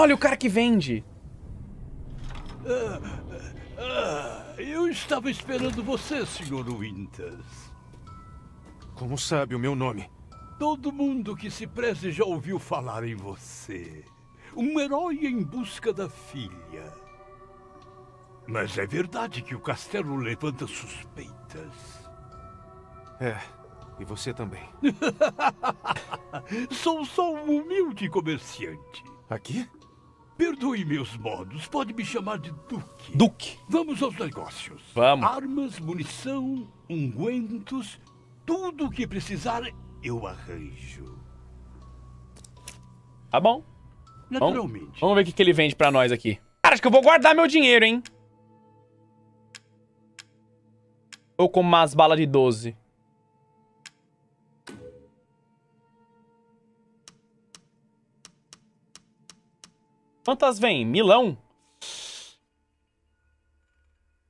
Olha o cara que vende. Ah, eu estava esperando você, Sr. Winters. Como sabe o meu nome? Todo mundo que se preze já ouviu falar em você. Um herói em busca da filha. Mas é verdade que o castelo levanta suspeitas. É, e você também. Sou só um humilde comerciante. Aqui? Perdoe meus modos, pode me chamar de Duque. Duque. Vamos aos negócios. Vamos. Armas, munição, ungüentos, tudo o que precisar eu arranjo. Tá bom. Naturalmente. Vamos ver o que, que ele vende pra nós aqui. Cara, acho que eu vou guardar meu dinheiro, hein? Ou como umas balas de 12. Quantas vem? Milão?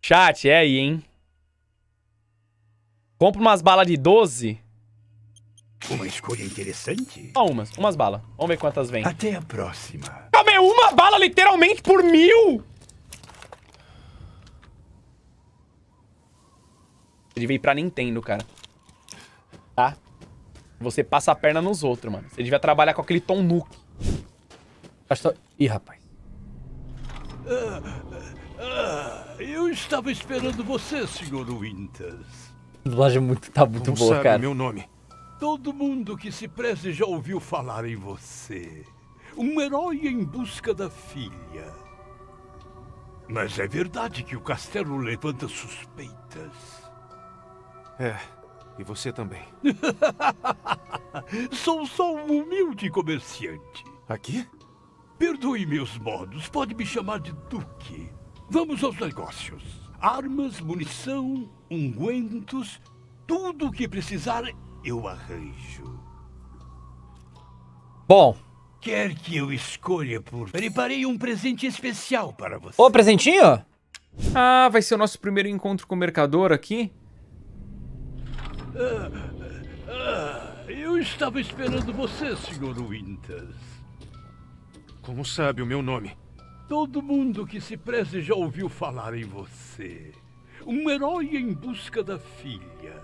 Chat, é aí, hein? Compra umas balas de 12. Uma escolha interessante. Só umas, umas balas. Vamos ver quantas vem. Até a próxima. Calma aí, uma bala literalmente por mil? Ele veio pra Nintendo, cara. Tá? Você passa a perna nos outros, mano. Você devia trabalhar com aquele Tom Nook. Acho que... Ih, rapaz. Ah, eu estava esperando você, Sr. Winters. A dublagem muito, tá muito Como boa, sabe cara. meu nome? Todo mundo que se preze já ouviu falar em você. Um herói em busca da filha. Mas é verdade que o castelo levanta suspeitas. É, e você também. Sou só um humilde comerciante. Aqui? Perdoe meus modos, pode me chamar de Duque. Vamos aos negócios. Armas, munição, ungüentos, tudo o que precisar eu arranjo. Bom. Quer que eu escolha por. Preparei um presente especial para você. Ô, presentinho? Ah, vai ser o nosso primeiro encontro com o mercador aqui? Ah, eu estava esperando você, Sr. Winters. Como sabe o meu nome? Todo mundo que se preze já ouviu falar em você. Um herói em busca da filha.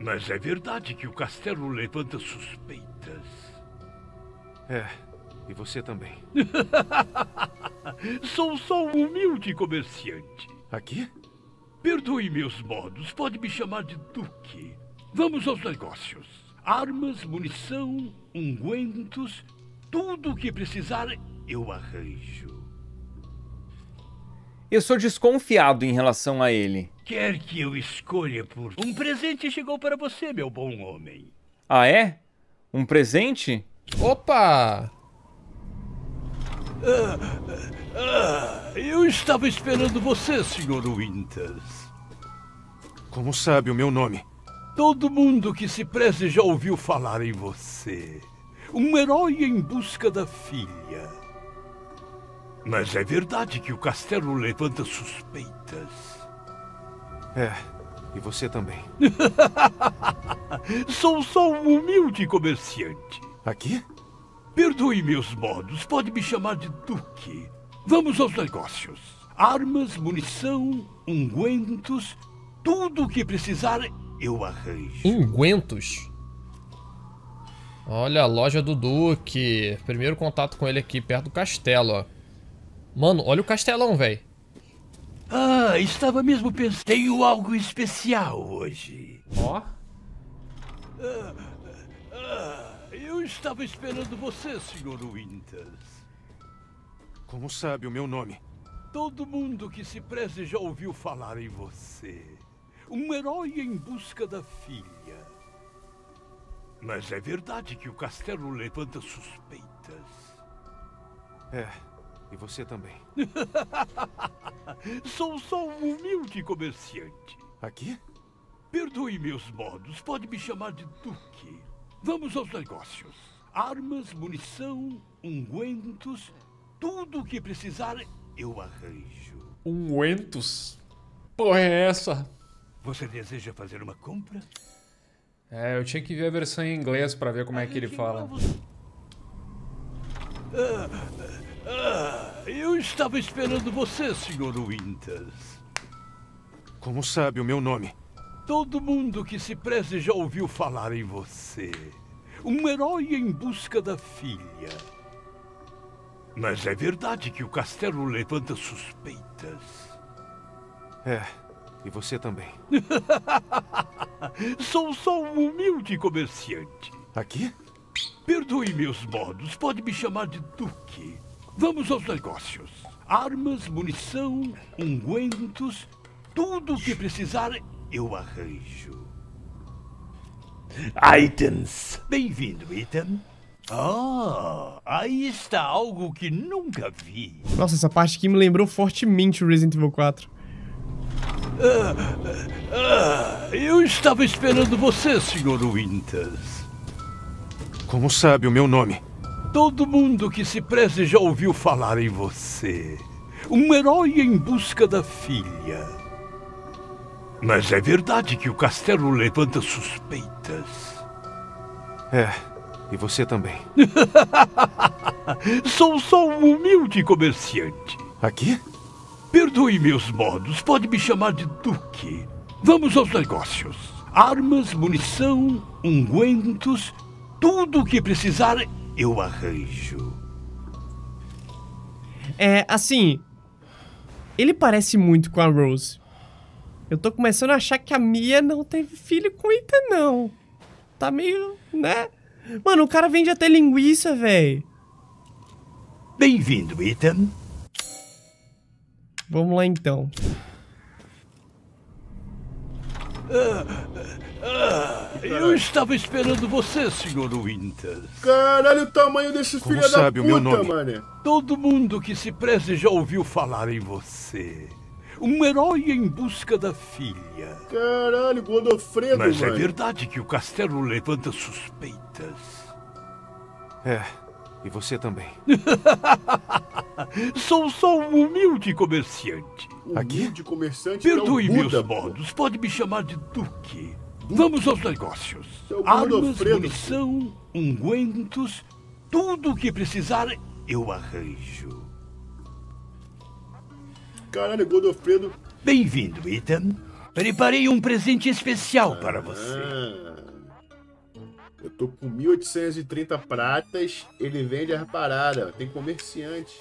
Mas é verdade que o castelo levanta suspeitas. É, e você também. Sou só um humilde comerciante. Aqui? Perdoe meus modos, pode me chamar de Duque. Vamos aos negócios. Armas, munição, ungüentos, tudo o que precisar eu arranjo. Eu sou desconfiado em relação a ele. Quer que eu escolha por. Um presente chegou para você, meu bom homem. Ah, é? Um presente? Opa! Ah, eu estava esperando você, Sr. Winters. Como sabe o meu nome? Todo mundo que se preze já ouviu falar em você. Um herói em busca da filha. Mas é verdade que o castelo levanta suspeitas. É, e você também. Sou só um humilde comerciante. Aqui? Perdoe meus modos, pode me chamar de Duque. Vamos aos negócios. Armas, munição, ungüentos, tudo o que precisar eu arranjo. Ungüentos? Olha a loja do Duque. Primeiro contato com ele aqui, perto do castelo, ó. Mano, olha o castelão, velho. Ah, estava mesmo pensando. Tenho algo especial hoje. Ó. Ah, eu estava esperando você, Sr. Winters. Como sabe o meu nome? Todo mundo que se preze já ouviu falar em você. Um herói em busca da filha. Mas é verdade que o castelo levanta suspeitas. É, e você também. Sou só um humilde comerciante. Aqui? Perdoe meus modos, pode me chamar de Duque. Vamos aos negócios. Armas, munição, ungüentos, tudo o que precisar eu arranjo. Ungüentos? Porra é essa? Você deseja fazer uma compra? É, eu tinha que ver a versão em inglês pra ver como é que ele fala. novos- Ah, eu estava esperando você, Sr. Winters. Como sabe o meu nome? Todo mundo que se preze já ouviu falar em você. Um herói em busca da filha. Mas é verdade que o castelo levanta suspeitas. É, e você também. Sou só um humilde comerciante. Aqui? Perdoe meus modos, pode me chamar de Duque. Vamos aos negócios. Armas, munição, ungüentos, tudo o que precisar eu arranjo. Items. Bem-vindo, Ethan. Ah, aí está algo que nunca vi. Nossa, essa parte aqui me lembrou fortemente o Resident Evil 4. Ah, eu estava esperando você, Sr. Winters. Como sabe o meu nome? Todo mundo que se preze já ouviu falar em você. Um herói em busca da filha. Mas é verdade que o castelo levanta suspeitas. É, e você também. Sou só um humilde comerciante. Aqui? Perdoe meus modos, pode me chamar de Duque. Vamos aos negócios. Armas, munição, ungüentos, tudo o que precisar eu arranjo. É, assim. Ele parece muito com a Rose. Eu tô começando a achar que a Mia não teve filho com o Ethan, não. Tá meio, né? Mano, o cara vende até linguiça, velho. Bem-vindo, Ethan. Vamos lá então. Eu estava esperando você, Sr. Winters. Caralho, o tamanho desse Como filho da sabe o meu puta, nome? mané. Todo mundo que se preze já ouviu falar em você. Um herói em busca da filha. Caralho, Godofredo, Mas é mano. verdade que o castelo levanta suspeitas. É, e você também. Sou só um humilde comerciante. Aqui? Humilde comerciante Perdoe é um meus modos, pode me chamar de Duque. Vamos aos negócios. Seu Armas, Godofredo. munição, ungüentos, tudo o que precisar eu arranjo. Caralho, Godofredo. Bem-vindo, Ethan. Preparei um presente especial para você. Eu tô com 1.830 pratas, ele vende as paradas, tem comerciante.